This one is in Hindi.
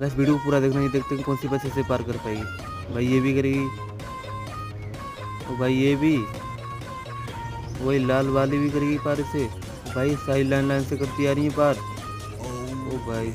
बस वीडियो को पूरा देखना, ये देखते हैं कौन सी बस इसे पार कर पाएगी। भाई ये भी करेगी। ओ भाई ये भी। वही लाल वाली भी करेगी पार इसे। भाई साइड लाइन लाइन से करती आ रही है पार। ओ भाई।